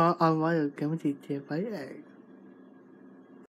我阿妈又讲，我姐姐肥诶。